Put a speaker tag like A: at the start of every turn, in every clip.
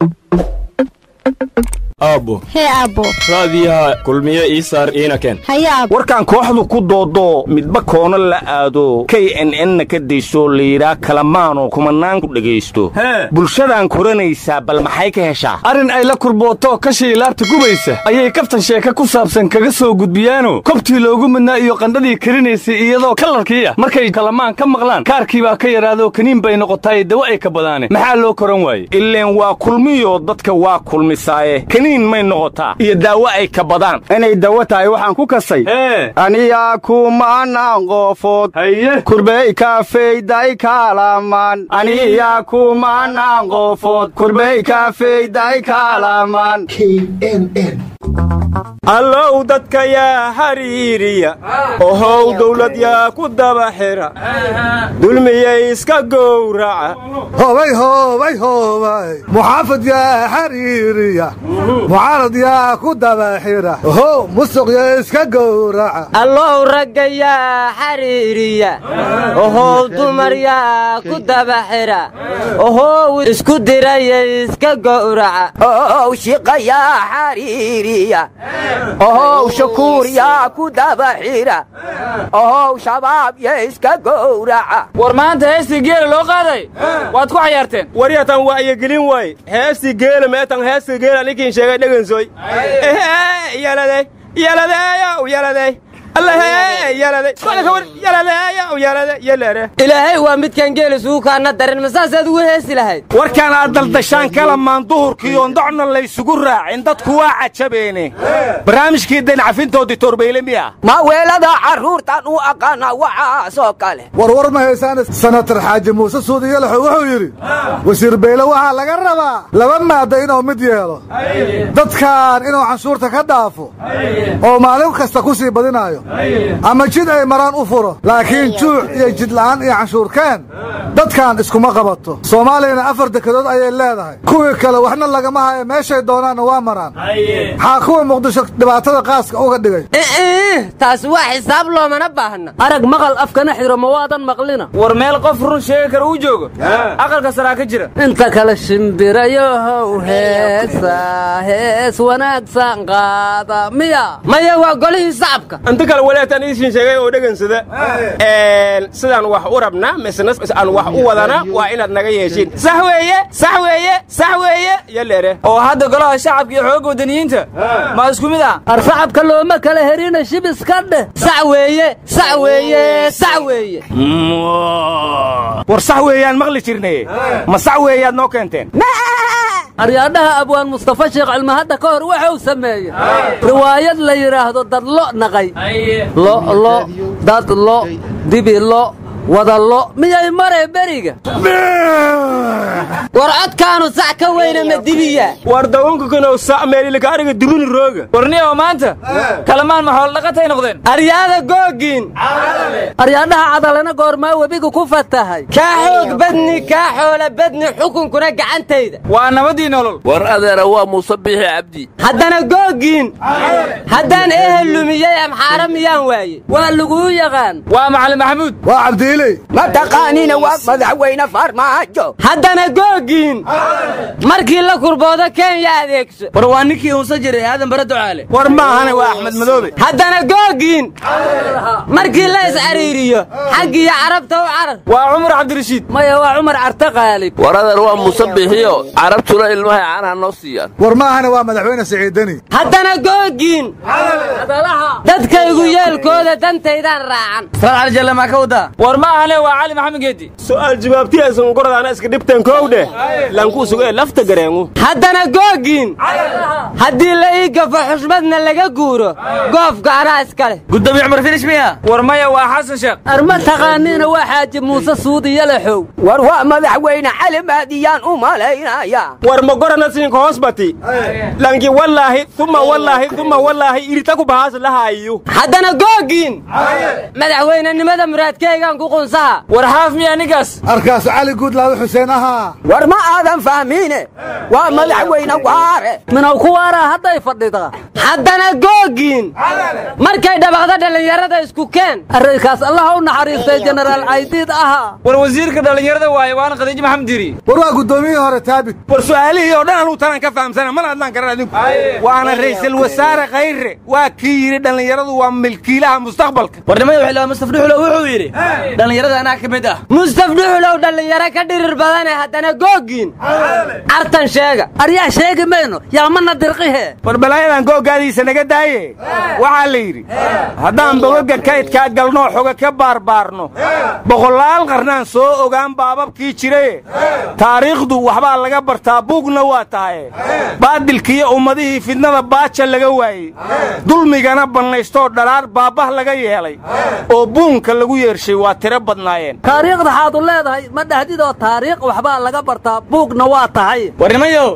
A: you aabbo.
B: Hee aabbo.
A: Raadiyaha kulmiye ii saar iina keen
B: haye aabbo.
C: Warkaan kooxdu ku doodoo midba koona la aado k n n-na ka dayso layidhaa kalamaanoo kumanaan ku dhegaysto bulshadaan koranaysaa bal maxay ka heshaa?
D: Arrin ay la kurbooto kashii laabta gubaysa. Ayay kaftan sheeka ku saabsan kaga soo gudbiyaano. Kobtii loogu midnaa iyo qandhadii karinaysay iyadoo kalarkii ah markay kalamaan ka maqlaan kaarkii baa ka yaraadoo kaniin bay noqotaaye dawa ay ka badaane. Maxaa loo koran waaye
C: ileen waa kulmiyoo dadka waa kulmisaaye kaniin may noqotaa iyo daawo ay ka badaan.
E: Inay dawo tahay waxaan ku kasay. Aniyaa kumanaan qoofood kurbey kaafeyday kaalamaan aniyaa kumanaan qoofood kurbey kaafeyday kaalamaan
A: allow dadka yaa xiriiriya ohow dawlad yaa ku daba xira. Dulmiyay iska gowraca.
F: Hobay hobay hobay. Muxaafid yaa xariiriya mucaarad yaa ku dabaxira ohow musuq yaa iska gowraca.
G: Allow ragga yaa xariiriya ohow dumar yaa ku dabaxira ohow isku diraya iska gowraca.
H: Ohow shiqa yaa xariiriya ohow shakuur yaa ku dabaxira ohow shabaab yaa iska gowraca.
I: War maanta heestii geela loo qaaday? Waad ku cayaarteen.
A: Waryatan waa iyogelin waay. Heestii geela meetan heestii geela ninkiin sheegay dhegansoy yaladay yaladeeyow yaladay
G: ilaahay waa midkan geel isugu kaana darin masaasaad ugu heesi lahayd
C: warkaan aad daldashaan kalamaan duhurkiiyoon docna laysugu raacin dadku waa cajabeene. Barnaamijkii dancafintoodii torbayle miya.
H: Maaweelada carruurtan u aqaana waxaasoo kale.
F: Warwar ma haysaan sanatar xaaji muuse suudiyalaxo wuxuu yidhi wasiir beyle waxaa laga rabaa laba maadda inuu mid yeelo. Dadkan inuu canshuurta ka dhaafo. Oo maalin kasta ku sii badinaayo ama jid ay maraan u furo laakiin juuc iyo jidla'aan iyo canshuurkeen dadkan iskuma qabato. Soomaaliyana afar dekedood ayay leedahay. Kuwii kale waxna lagama hayo meeshay doonaanna waa maraan. Maxaa kuwa muqdisho dhibaatada qaaska uga dhigay.
G: Taas waa xisaab loomana baahna.
J: Arag maqal afkana xidro ma waadan maqlina.
I: War meel qof run sheegi kara uu joogo aqalka saraa ka jira.
J: Inta kale shimbirayohow heesa hees wanaagsan qaada. Miya
G: maya waa golihii sacabka
A: kale waleetaan idiin sheegay oo dhegansada sidaan wax u rabna misna aan wax u wadana waa inaad naga yeeshiin. Sax weeye sax weeye sax weeye yaleere
I: oo hadda golaha shacabka iyo xoogga wadaniyiinta. Ma isku mid ah?
J: Ar shacabka looma kala herina shib iska dheh.
G: Sax weeye sax weeye sax weeye.
C: War sax weeyaan maqli jirnay ma sax weeyaad noo keenteen
J: aryaadhaha abwaan mustafa sheekh cilmi hadda ka hor wuxuu sameeyey. Riwaayad la yidhaahdo dad lo naqay. Lo lo dad lo dibi lo wada lo miyay maree beriga?
G: War codkaanu sac ka weyna ma dibiya.
A: War dawankakanoo sac meelilaka ariga dubini rooga.
I: Warniyow maanta kalamaan ma xoolodhaqatay noqdeen?
G: Aryaada googiin
J: aryaadhaha cadalena goormaa webiga ku fatahay.
G: Kaa xoog badni kaa xoola badni xukunkuna gacantayda.
I: Waa nabadii nolol.
K: War adeera waa muuse biixi cabdi.
G: Haddana googiin haddaan ehel lumiyey amxaara miyaan waaye?
J: Waa laguu yaqaan.
I: Waa macalin maxamuud
F: cabdiiley
H: ma taqaaniina waa madaxweyne farmaajo.
G: Haddana googiin markii la kurboodo kenya adeegso.
I: War waa ninkii uusa jiray aadan bare ducaale
C: war maahane waa axmed madoobe.
G: Haddana googiin markii la iscariiriyo xaggiyo carabta u carar.
I: Waa cumar cabdirashiid.
J: Maya waa cumar carte qaalib.
K: War adeer waa muuse biixiyo carabtuna ilmahay caanaha noo siiyaan.
F: War maahane waa madaxweyne siciidani
G: haddana googiin dadkaygu yeelkooda dantaydaan raacan
I: sarcal jalle maa ka wadaa war ma ahane waa cali maxamed geedi.
A: Su'aal jawaabtiyaysan goradaana iska dhibteen koowdhe lankuu sugee lafta gareengu.
G: Haddana googiin haddii la ii gafo xushmadna laga guuro. Goofka anaa iska leh.
I: Gudoomiye cumar finish miya? War maya waa xasan sheekh.
J: Arma taqaaniina waa xaaji muuse suudiyalaxow
H: war waa madaxweyne cali maadiyaan u malaynaya.
A: War ma gorana siinka hoos bati? Lanki wallaahi uma wallaahi uma wallaahi irita ku bahaas lahaayo
G: haddana googiin madaxweynenimada muraadkeygaan ku qunsaha
L: war xaaf miyaa ninkaas
F: arkaasu cali guudlaawe xuseen ahaa.
H: War ma aadan fahmiine? Waa madaxweyne waare.
J: Minaw ku waaraa hadday fadhidaa
G: haddana googiin markay dhabaqda dhallinyarada isku keen.
J: Arrinkaas allaha u naxariistay jenaraal caydiid ahaa.
L: War wasiirka dhallinyarada waaye waana khadiijo maxamed diri.
F: War waa guddoomiyihii hore taabit
I: war su'aalihii oo dhan anuu tanaan ka fahamsana mana hadlaan karan waana ra'iisul wasaare khayre. Waa kii yidhi dhallinyaradu waa milkiilaha mustaqbalka.
L: Warnimada xildhibaan mustaf dhuxulo wuxuu yidhi dhallinyarada anaa ka mid ah.
G: Mustaf dhuxulow dhallinyaro ka dhirir badane haddana googiin artan sheega.
J: Aryaa sheegi mayno. Yaa mana dirqihe
I: war balaayadan googgaadiisa naga daaye? Waxaa la yidhi haddaan bogaga kaydkaa galnoo xoga ka baarbaarno. Boqolaal qarnaan soo ogaan baababkii jiraye taariikhdu waxbaa laga bartaa buugna waa tahaye baadilkiiyo ummadihii fidnada baaja laga waayey. Dulmigana bannaystoo dhalaar baabbah laga yeelay. Oo buunka lagu yeershay waa tiro badnaayeen.
J: Taariikhda xaadu leedahay ma dhahdidoo taariikh waxbaa laga bartaa buugna waa tahay.
L: Warnimayow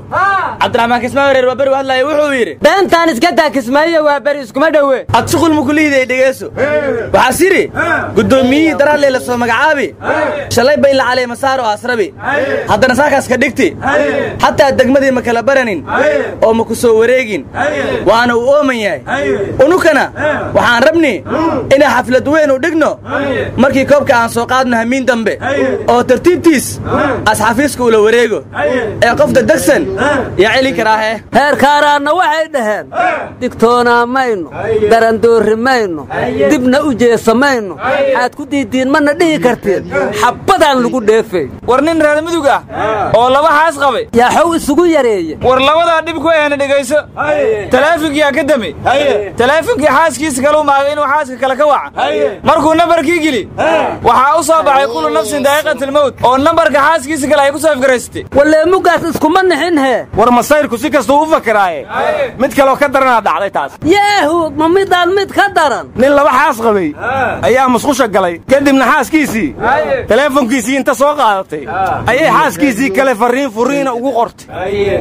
L: cabdiraxmaan kismaayo reer waa beri hadlaya wuxuu yidhi
G: beentaan iska daa kismaayo waa beri iskuma dhowe
L: ad shuqul mukulihiday dhegeyso. Waxaas yidhi guddoomiyihii daraadley la soo magacaabi. Shalay bayn la caley masaaro asrabi. Haddana saakaas ka dhigti. Xataa degmadii ma kala baranin. Oo ma ku soo wareegin. Waana uu ooman yahay. Unukana waxaan rabni inaan xaflad weyn u dhigno. Markii koobka aan soo qaadno hamiin dambe oo tartiibtiis asxafiiska ula wareego ee qofta degsan yaa celin karaahe
J: heerkaaraanna waxay dhaheen digtoonaa mayno darandoorri mayno dibna u jeesa mayno waxaad ku diiddiin mana dhihi kartiin xabbadaan lagu dheefay.
L: War nin reer mudug ah oo laba xaas qabay.
J: Yaa xow isugu yareeye
L: war labadaa dhib ku eena dhegayso talaafinkiyaa ka dami. Talaafinkii xaaskiisa kale u maagay inuu xaaska kale ka waca. Markuu nambarkii geli waxaa u soo baxay kulu nafsin daa'iqatilmowt oo nambarka xaaskiisa kale ay ku saafgaraysatay
J: walleemugaas iskuma nixin hee
I: war masayrku si kastuu u fakiraaye? Mid kaloo ka daranaa dhacday taas.
J: Yaahu ma midaan mid ka daran.
I: Nin laba xaas qabay. Ayaa musqusha galay. Kadibna xaaskiisii teleefonkiisii inta soo qaadatay. Ayay xaaskiisii kale farriin furiina ugu qortay.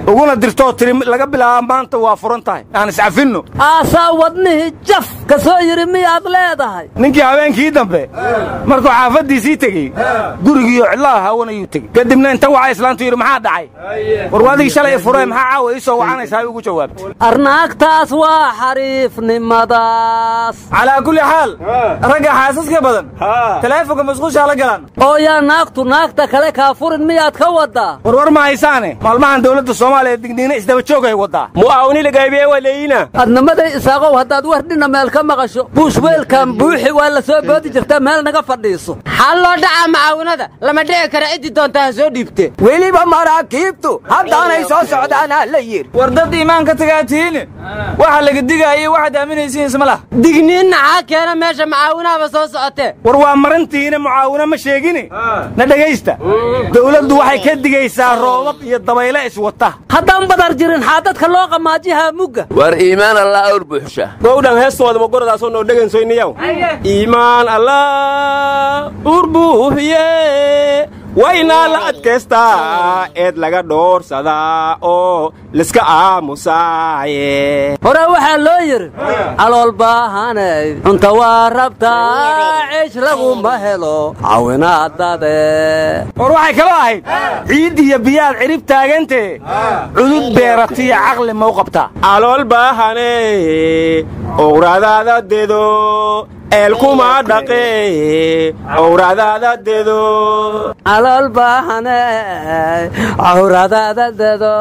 I: Uguna dirtoo tiri laga bilaaba maanta waa furan tahay. Aan iscafinno
J: aasaa wadnihii jaf ka soo yidhi miyaad leedahay?
I: Ninkii habeenkii dambe markuu xaafaddiisii tegey gurigiiyo cidlaha hawanayuu tegey. Kadibna inta waxa islaantu yidhi maxaa dhacay? War waadigii shalay furee maxaa caawa? Ii soo wacanaysaa ugu jawaabtay
J: arnaagtaas waa xariifnimadaas.
L: Calaa kulli xaal ragga xaasaska badan taleefonka musqushaa la galaan.
J: Oo yaa naagtu naagta kale kaa furin miyaad ka waddaa
I: warwar ma haysaane maalmahan dawladda soomaaliya digniina isdaba joogay waddaa. Mu'aawni lagaybiye waa leeyina
J: adnimaday isaaqow haddaad wardhina meel ka maqasho buushweelkan buuxi waa la soo boodi jirtaa meel naga fadhiiso.
G: Xal loo dhacaa macaawinada lama dhici kara ciddii doontaa ha soo dhiibte.
H: Weliba maraakiibtu haddaanay soo socdaanaa la yidhi
L: war dad iimaan ka tagaa tihiin waxa laga digaayo waxaad aaminaysiin isma lah
G: digniin naxaa keena meesha macaawinahaba soo socotee
I: war waa marantiina mucaawino ma sheegine na dhegaysta dawladdu waxay ka digaysaa roobab iyo dabayle iswata
J: haddaan badar jirin xaadadka loo qamaajihaa mugga.
K: War iimaan allah awr buuxsha
I: gowdhan heestooda magoradaasoo noo dhegansoyniyaw iimaan allah urbuuhiye waynaa la adkaystaa eed laga dhoorsadaa oo liska aamusaaye
J: hore waxaa loo yidhi calool baahanay cunta waa rabtaa ciish laguma helo cawinaadade
I: war waxay kaloo ahayd ciid iyo biyaad cidhib taagantee cudud beeratiyo caqli mau qabtaa calool baahane owradaada dedo eelkuma dhaqe owradaada dedo.
J: Calool baahane cawradaada dedo.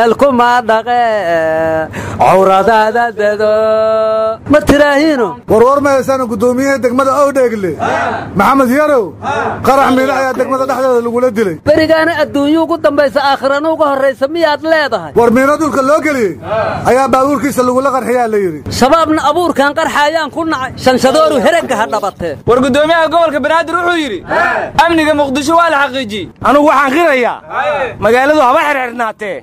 J: Eelkuma dhaqe cawradaada dedo. Ma tiraahiino
F: warwar ma haysaana guddoomiyaha degmada owdheegle maxamed yarow qarax miile ayaa degmada dhexdeeda lagula dilay.
J: Berigaana adduunyuu ugu dambaysa aakhirana uga horraysa miyaad leedahay?
F: War miino dhulka loo geliyey ayaa baabuurkiisa lagula qarxiyaa la yidhi.
J: Shabaabna abuurkan qarxaayaan ku nacay shanshadooru heragga ha dhabatee.
L: War guddoomiyaha gobolka banaadir wuxuu yidhi amniga muqdisho waa la xaqiijiyey.
I: Anugu waxaan qirayaa magaaladu haba xerxernaatee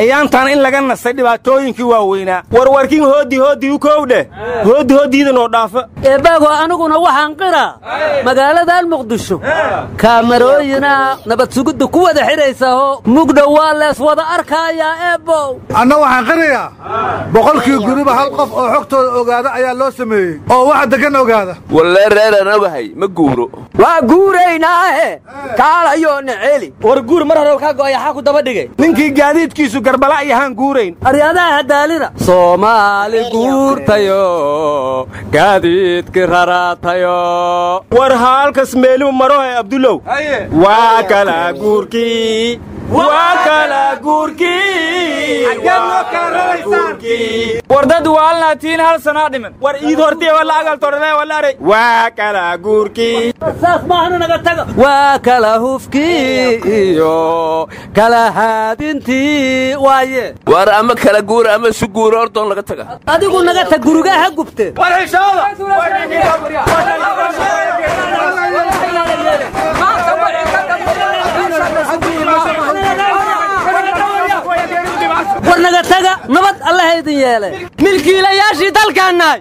I: ayaantan in laga nastay dhibaatooyinkii waaweynaa warwarkin hooddi hooddi u koowdheh hooddi hooddiida noo dhaafa.
J: Eebaago aniguna waxaan qiraa magaaladan muqdisho kaamarooyina nabad sugidda ku wada xidhaysaaoo mugdha waa lees wada arkaayaa eebbow
F: anna waxaan qirayaa boqolkii guriba hal qof oo xogtooda ogaada ayaa loo sameeyey degan ogaada
K: wallee reeraan ogahay ma guuro.
H: Waa guuraynaahe. Kaalayo neceli
I: war guur mar hore kaa go'ay axaa ku daba dhigay.
A: Ninkii gaadiidkiisu garbala yahaan guurayn.
J: Aryadaha hadaalina. Soomaali guurtayo gaadiidki raraatayo
A: war haalkas meeluu marohe abdulow. Waa kala guurkii waa kala guurkii
B: war dad waalnaatiin hal sanaa dhiman
A: war iid hortiya wala agaltorane wala aray waa kala guurkii
J: saas maahana naga taga. Waa kala hufkii iyo kala haadintii waaye
K: war ama kala guura ama isu guura hortoon laga taga.
J: Adigu naga tag gurigaa ha gubte war naga taga nabad allaha idin
G: milkiilayaashii dalkaan nahay